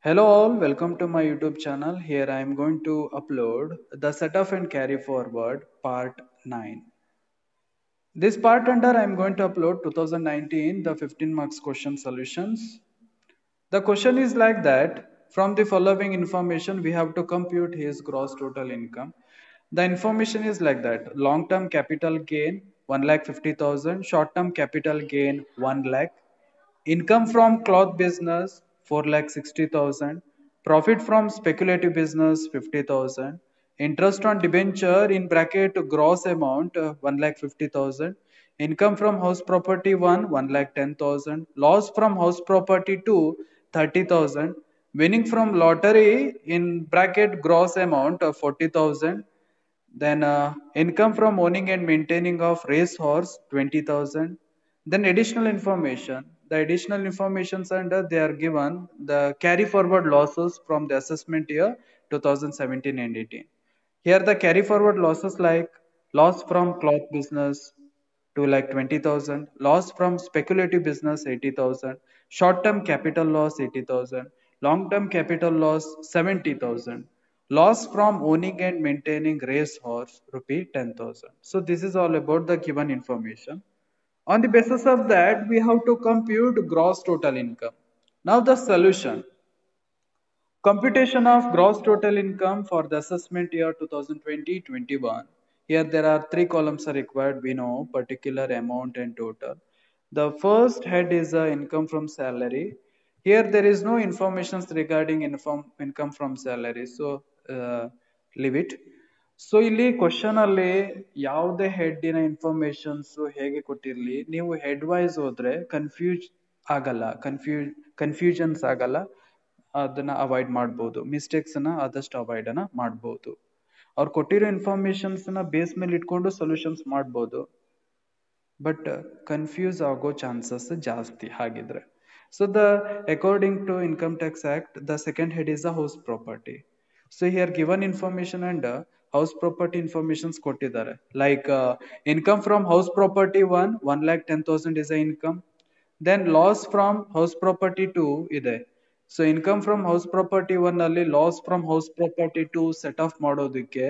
Hello all, welcome to my YouTube channel. Here I am going to upload the setup and carry forward part 9. This part under I am going to upload 2019 the 15 marks question solutions. The question is like that from the following information we have to compute his gross total income. The information is like that long term capital gain 1 lakh 50,000, short term capital gain 1 lakh, income from cloth business 4 lakh 60,000, profit from speculative business 50,000, interest on debenture in bracket gross amount uh, 1 lakh 50,000, income from house property 1 1 lakh 10,000, loss from house property 2 30,000, winning from lottery in bracket gross amount of 40,000, then uh, income from owning and maintaining of race horse 20000 then additional information the additional informations under uh, they are given the carry forward losses from the assessment year 2017 and 18 here the carry forward losses like loss from cloth business 2 lakh 20000 loss from speculative business 80000 short term capital loss 80000 long term capital loss 70000 loss from owning and maintaining race horse rupee 10000 so this is all about the given information on the basis of that we have to compute gross total income. Now the solution. Computation of gross total income for the assessment year 2020-21 here there are three columns are required. We know particular amount and total. The first head is uh, income from salary. Here there is no information regarding inform income from salary. So uh, leave it so ಇಲ್ಲಿ question ಅಲ್ಲಿ ಯಾವುದೇ ಹೆಡ್ಡಿನ informations ಹೇಗೆ ಕೊಟ್ಟಿರ್ಲಿ? ನೀವು head wise ಹೋದ್ರೆ confuse ಆಗಲ್ಲ ಕನ್ಫ್ಯೂಜ್ confusions ಆಗಲ್ಲ. ಅದನ್ನ avoid ಮಾಡ್ಬೋದು. ಮಿಸ್ಟೇಕ್ಸ್ನ ಆದಷ್ಟು ಅವಾಯ್ಡ್ ಅನ್ನ ಮಾಡ್ಬೋದು. ಅವ್ರು ಕೊಟ್ಟಿರೋ ಇನ್ಫಾರ್ಮೇಶನ್ಸ್ನ ಬೇಸ್ ಮೇಲೆ ಇಟ್ಕೊಂಡು ಸೊಲ್ಯೂಷನ್ಸ್ ಮಾಡ್ಬೋದು. ಬಟ್ ಕನ್ಫ್ಯೂಸ್ ಆಗೋ ಚಾನ್ಸಸ್ ಜಾಸ್ತಿ ಹಾಗಿದ್ರೆ. So the according to income tax act the second head is a house property so here given information and house property informations ಕೊಟ್ಟಿದ್ದಾರೆ. Like income from house property one one lakh ten thousand is income then loss from house property two ಇದೆ. So income from house property one ಅಲ್ಲಿ loss from house property two set off ಮಾಡೋದಕ್ಕೆ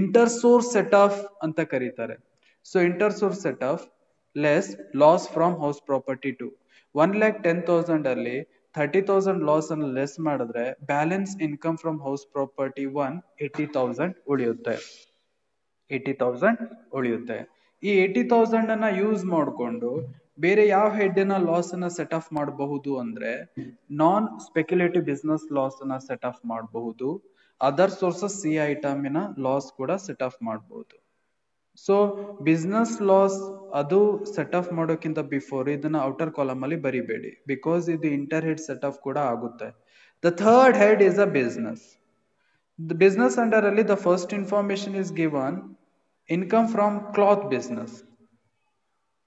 inter source set off ಅಂತ ಕರೀತಾರೆ. So inter source set off less loss from house property two one lakh ten thousand ಅಲ್ಲಿ thirty thousand loss ಅನ್ನು less ಮಾಡಿದ್ರೆ balance income from house property one eighty thousand ಉಳಿಯುತ್ತೆ. Eighty thousand ಉಳಿಯುತ್ತೆ. ಈ eighty thousand ಅನ್ನ use ಮಾಡಿಕೊಂಡು ಬೇರೆ ಯಾವ ಹೆಡ್ನ ಲಾಸ್ ಅನ್ನ ಸೆಟ್ ಆಫ್ ಮಾಡಬಹುದು ಅಂದ್ರೆ ನಾನ್ ಸ್ಪೆಕ್ಯುಲೇಟಿವ್ ಬಿಸ್ನೆಸ್ ಲಾಸ್ ಅನ್ನ ಸೆಟ್ ಆಫ್ ಮಾಡಬಹುದು. ಅದರ್ ಸೋರ್ಸಸ್ ಸಿ ಐಟಮಿನ ಲಾಸ್ ಕೂಡ ಸೆಟ್ ಆಫ್ ಮಾಡಬಹುದು. ಸೊ ಬಿಸ್ನೆಸ್ ಲಾಸ್ ಅದು ಸೆಟ್ ಆಫ್ ಮಾಡೋಕ್ಕಿಂತ ಬಿಫೋರ್ ಇದನ್ನ ಔಟರ್ ಕಾಲಮ್ ಅಲ್ಲಿ ಬರಿಬೇಡಿ. ಬಿಕಾಸ್ ಇದು ಇಂಟರ್ ಹೆಡ್ ಸೆಟ್ ಆಫ್ ಕೂಡ ಆಗುತ್ತೆ. The third head is a business business under ಅಲ್ಲಿ the first information is given income from cloth business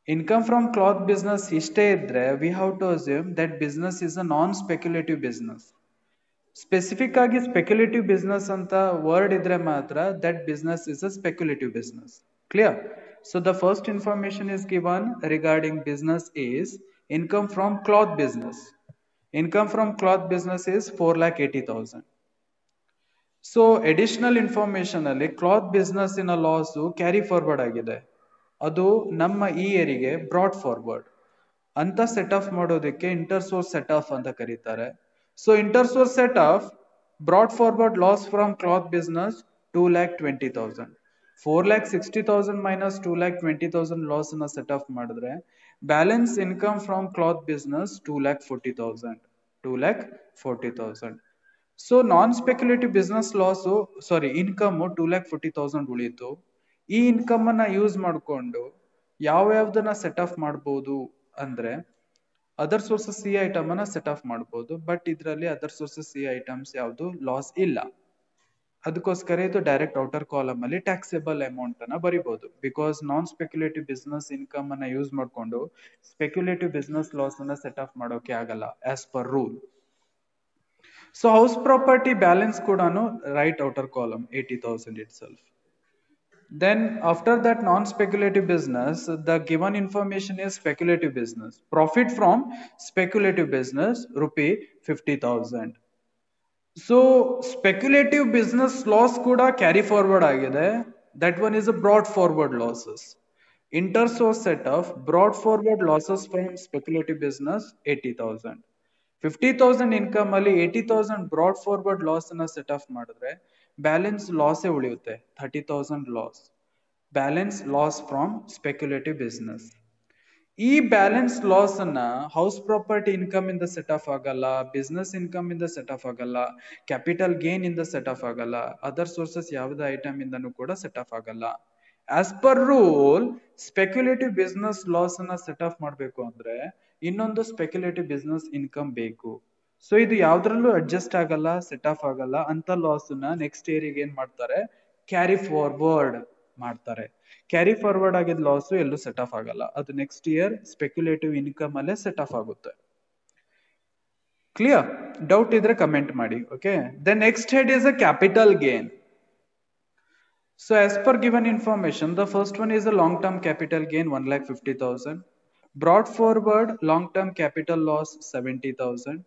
income from cloth business ಇಷ್ಟೇ ಇದ್ರೆ we have to assume that business is a non speculative business specific ಆಗಿ speculative business ಅಂತ word ಇದ್ರೆ ಮಾತ್ರ that business is a speculative business clear? So the first information is given regarding business is income from cloth business. Income from cloth business is 4 lakh 80000 so additional information ಅಲ್ಲಿ cloth business ಇನ loss carry forward ಆಗಿದೆ. ಅದು ನಮ್ಮ ಈ ಇಯರಿಗೆ brought forward ಅಂತ set off ಮಾಡೋದಕ್ಕೆ inter source set off ಅಂತ ಕರೀತಾರೆ. So inter source set off brought forward loss from cloth business two lakh twenty thousand four lakh sixty thousand minus two lakh twenty thousand loss ಅನ್ನ set off ಮಾಡಿದ್ರೆ balance income from cloth business two lakh forty thousand two lakh forty thousand so non speculative business loss sorry income two lakh forty thousand ಉಳಿತು. ಈ income ಅನ್ನ use ಮಾಡಿಕೊಂಡು ಯಾವ ಯಾವ್ದನ್ನ set off ಮಾಡಬಹುದು ಅಂದ್ರೆ ಅದರ್ ಸೋರ್ಸಸ್ ಸಿ ಐಟಮ್ ಅನ್ನ set off ಮಾಡಬಹುದು ಬಟ್ ಇದರಲ್ಲಿ ಅದರ್ ಸೋರ್ಸಸ್ ಸಿ ಐಟಮ್ಸ್ ಯಾವುದು ಲಾಸ್ ಇಲ್ಲ. ಅದಕ್ಕೋಸ್ಕರ ಇದು ಡೈರೆಕ್ಟ್ ಔಟರ್ ಕಾಲಮ್ ಅಲ್ಲಿ ಟ್ಯಾಕ್ಸೇಬಲ್ ಅಮೌಂಟ್ ಅನ್ನ ಬರಿಬಹುದು because non speculative business income ಅನ್ನ ಯೂಸ್ ಮಾಡಿಕೊಂಡು ಸ್ಪೆಕ್ಯುಲೇಟಿವ್ ಬಿಸ್ನೆಸ್ ಲಾಸ್ ಅನ್ನ ಸೆಟ್ ಆಫ್ ಮಾಡೋಕೆ ಆಗಲ್ಲ as per rule so house property balance ಕೂಡ write outer column eighty thousand itself then that non speculative business business given information is speculative business business. Profit from business business fifty 50000 so speculative business loss ಕೂಡ carry forward ಆಗಿದೆ that one is a brought forward losses inter source set off brought forward losses from speculative business eighty thousand fifty thousand income ಅಲ್ಲಿ eighty thousand brought forward loss ಅನ್ನ set off ಮಾಡಿದ್ರೆ balance ಲಾಸೇ ಉಳಿಯುತ್ತೆ thirty thousand loss balance loss from speculative business ಈ balance loss ಅನ್ನ house property income ಇಂದ set off ಆಗಲ್ಲ business income ಇಂದ ಸೆಟ್ ಆಫ್ ಆಗಲ್ಲ ಕ್ಯಾಪಿಟಲ್ ಗೇನ್ ಇಂದ ಸೆಟ್ ಆಫ್ ಆಗಲ್ಲ ಅದರ್ ಸೋರ್ಸಸ್ ಯಾವುದೇ ಐಟಮ್ ಇಂದನೂ ಕೂಡ ಸೆಟ್ ಆಫ್ ಆಗಲ್ಲ. As per rule speculative business loss ಅನ್ನ ಸೆಟ್ ಆಫ್ ಮಾಡಬೇಕು ಅಂದ್ರೆ ಇನ್ನೊಂದು ಸ್ಪೆಕ್ಯುಲೇಟಿವ್ ಬಿಸ್ನೆಸ್ ಇನ್ಕಮ್ ಬೇಕು. ಸೊ ಇದು ಯಾವ್ದ್ರಲ್ಲೂ ಅಡ್ಜಸ್ಟ್ ಆಗಲ್ಲ ಸೆಟ್ ಆಫ್ ಆಗಲ್ಲ ಅಂತ ಲಾಸ್ನ ನೆಕ್ಸ್ಟ್ ಇಯರ್ ಏನ್ ಮಾಡ್ತಾರೆ? ಕ್ಯಾರಿ ಫಾರ್ವರ್ಡ್ ಮಾಡ್ತಾರೆ. ಕ್ಯಾರಿ ಫಾರ್ವರ್ಡ್ ಆಗಿದ ಲಾಸು ಎಲ್ಲೂ ಸೆಟ್ ಆಫ್ ಆಗಲ್ಲ. ಅದು ನೆಕ್ಸ್ಟ್ ಇಯರ್ ಸ್ಪೆಕ್ಯುಲೇಟಿವ್ ಇನ್ಕಮ್ ಅಲ್ಲೇ ಸೆಟ್ ಆಫ್ ಆಗುತ್ತೆ. ಕ್ಲಿಯರ್ ಡೌಟ್ ಇದ್ರೆ ಕಮೆಂಟ್ ಮಾಡಿ okay the next head is a capital gain so as per given information the first one is a long term capital gain one lakh fifty thousand brought forward long term capital loss seventy thousand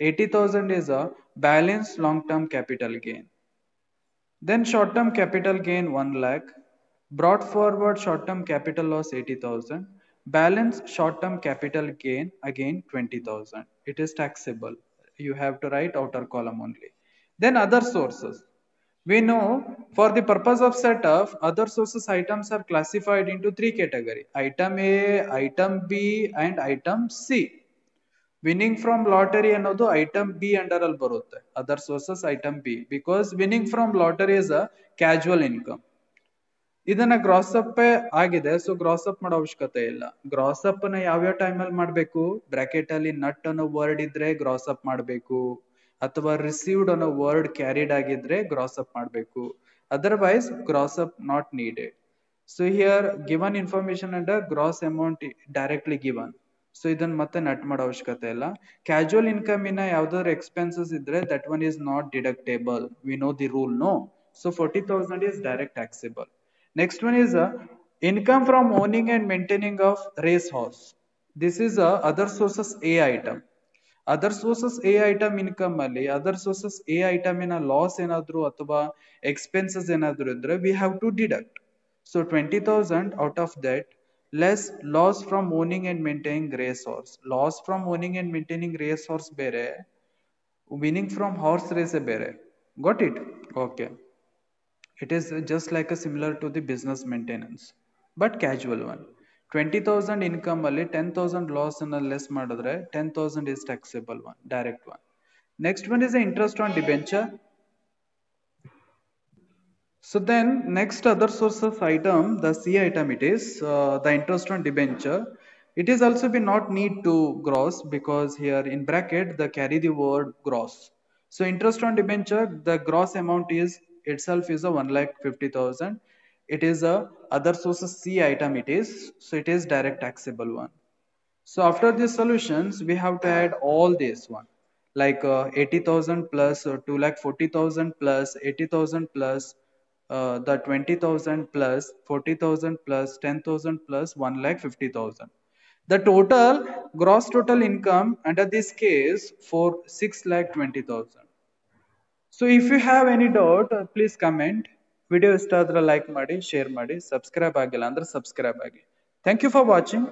eighty thousand is a balance long term capital gain then short term capital gain one lakh Brought forward short-term capital loss, 80,000. Balance short-term capital gain, again 20,000. It is taxable. You have to write outer column only. Then other sources. We know for the purpose of setup, other sources items are classified into three category. Item A, item B and item C. Winning from lottery ಅನ್ನೋದು item B under ಅಲ್ಲಿ ಬರುತ್ತೆ other sources item B because winning from lottery is a casual income ಇದನ್ನ gross up ಆಗಿದೆ so up ಮಾಡೋ ಅವಶ್ಯಕತೆ ಇಲ್ಲ. Gross ಅಪ್ನ ಯಾವ್ಯಾವ time ಅಲ್ಲಿ ಮಾಡ್ಬೇಕು? ಬ್ರಾಕೆಟ್ ಅಲ್ಲಿ ನಟ್ ಅನ್ನೋ ವರ್ಡ್ ಇದ್ರೆ ಅಪ್ ಮಾಡಬೇಕು. ಅಥವಾ ರಿಸೀವ್ಡ್ ಅನ್ನೋ ವರ್ಡ್ ಕ್ಯಾರಿಡ್ ಆಗಿದ್ರೆ ಗ್ರಾಸ್ ಅಪ್ ಮಾಡಬೇಕು. Otherwise up not needed so here given information under gross amount directly given so ಇದನ್ನ ಮತ್ತೆ ನಟ್ ಮಾಡೋ ಅವಶ್ಯಕತೆ ಇಲ್ಲ. ಕ್ಯಾಶುವಲ್ ಇನ್ಕಮ್ ಇನ್ನ ಯಾವ್ದಾದ್ರು ಎಕ್ಸ್ಪೆನ್ಸಸ್ ಇದ್ರೆ that one is not deductible we know the rule no so forty thousand is direct taxable next one is income from owning and maintaining of race horse this is a other sources A item other sources A item income ಅಲ್ಲಿ other sources A item in loss ಏನಾದ್ರು ಅಥವಾ expenses ಏನಾದ್ರು ಇದ್ರೆ we have to deduct so twenty thousand out of that less loss from owning and maintaining race horse loss from owning and maintaining race horse ಬೇರೆ winning from horse race ಬೇರೆ got it okay it is just like a similar to the business maintenance but casual one 20000 income ಅಲ್ಲಿ ten thousand loss ಅನ್ನ less ಮಾಡಿದ್ರೆ ten thousand is taxable one direct one next one is interest on debenture So then next other sources item, the C item it is, uh, the interest on debenture. It is also be not need to gross because here in bracket the carry the word gross. So interest on debenture, the gross amount is itself is a 1 lakh 50,000. It is a other sources C item it is, so it is direct taxable one. So after these solutions, we have to add all this one like uh, 80,000 plus uh, 2 lakh 40,000 plus 80,000 plus uh, the 20,000 plus 40,000 plus 10,000 plus 1 lakh 50,000. The total gross total income under this case for 6 lakh 20,000. So if you have any doubt, please comment. Video ಇಷ್ಟ ಆದ್ರೆ like ಮಾಡಿ share ಮಾಡಿ subscribe ಆಗಿಲ್ಲ ಅಂದ್ರೆ subscribe ಆಗಿ thank you for watching